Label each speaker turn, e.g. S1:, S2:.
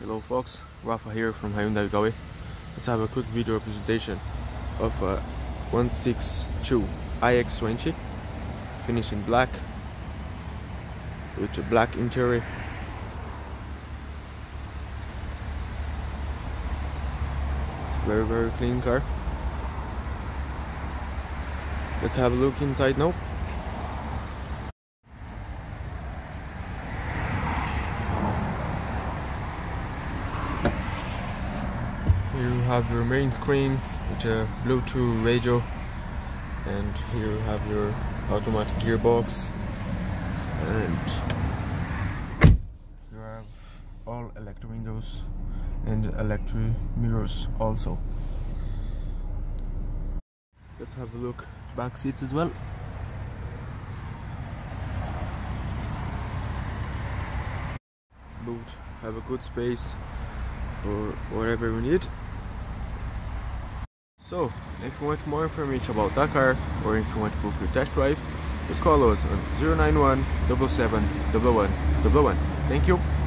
S1: Hello folks, Rafa here from Hyundai Galway. Let's have a quick video presentation of uh, a 162 iX20 finished in black with a black interior. It's a very very clean car. Let's have a look inside now. You have your main screen with a uh, Bluetooth radio and here you have your automatic gearbox and you have all electric windows and electric mirrors also. Let's have a look back seats as well. Boot have a good space for whatever we need. So, if you want more information about that car or if you want to book your test drive, just call us on 091 77 Thank you.